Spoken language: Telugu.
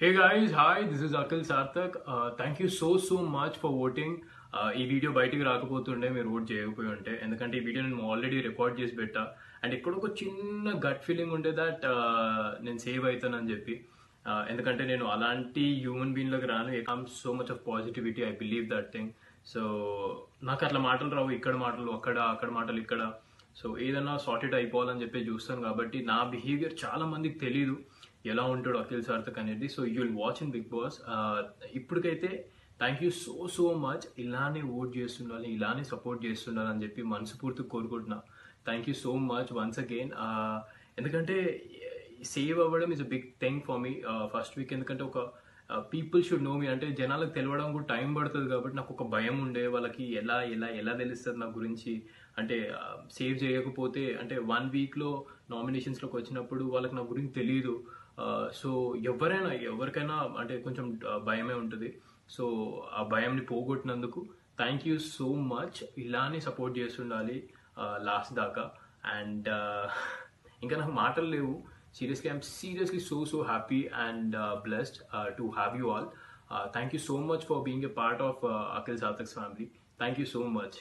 Hey guys hi this is Akhil Sarthak thank you so so much for voting ఈ వీడియో బయటికి రాకపోతుండే మీరు ఓట్ చేయకపోయి ఉంటే. ఎందుకంటే ఈ వీడియో నేను ఆల్రెడీ రికార్డ్ చేసి పెట్టా. అండ్ ఇక్కడ ఒక చిన్న గట్ ఫీలింగ్ ఉండే దట్ నేను సేవ్ అవుతానని చెప్పి. Uh, ఎందుకంటే నేను అలాంటి హ్యూమన్ బీయింగ్లోకి రాను. I come so much of positivity I believe that thing so నాకు అట్లా మాటలు రావు. ఇక్కడ మాటలు అక్కడ అక్కడ మాటలు ఇక్కడ. సో ఏదన్నా సార్టెడ్ అయిపోవాలని చెప్పి చూస్తాను కాబట్టి నా బిహేవియర్ చాలా మందికి తెలియదు ఎలా ఉంటాడు అఖిల్ సార్థక్ అనేది so you will watch in Bigg Boss ఇప్పటికైతే thank you so so much ఇలానే ఓట్ చేస్తుండాలి ఇలానే సపోర్ట్ చేస్తుండాలి అని చెప్పి మనస్ఫూర్తి కోరుకుంటున్నా. Thank you so much once again ఎందుకంటే సేవ్ అవ్వడం is a big thing for me first week ఎందుకంటే ఒక పీపుల్ షుడ్ నో మీ అంటే జనాలకు తెలవడం కూడా టైం పడుతుంది కాబట్టి నాకు ఒక భయం ఉండే. వాళ్ళకి ఎలా ఎలా ఎలా తెలుస్తుంది నా గురించి. అంటే uh, సేవ్ చేయకపోతే అంటే వన్ వీక్లో నామినేషన్స్లోకి వచ్చినప్పుడు వాళ్ళకి నా గురించి తెలియదు సో ఎవరైనా ఎవరికైనా అంటే కొంచెం భయమే ఉంటుంది. సో ఆ భయంని పోగొట్టినందుకు థ్యాంక్ యూ సో మచ్ ఇలానే సపోర్ట్ చేస్తుండాలి లాస్ట్ దాకా. అండ్ ఇంకా నాకు మాటలు లేవు. Seriously I'm seriously so so happy and blessed to have you all thank you so much for being a part of Akhil Sarthak's family thank you so much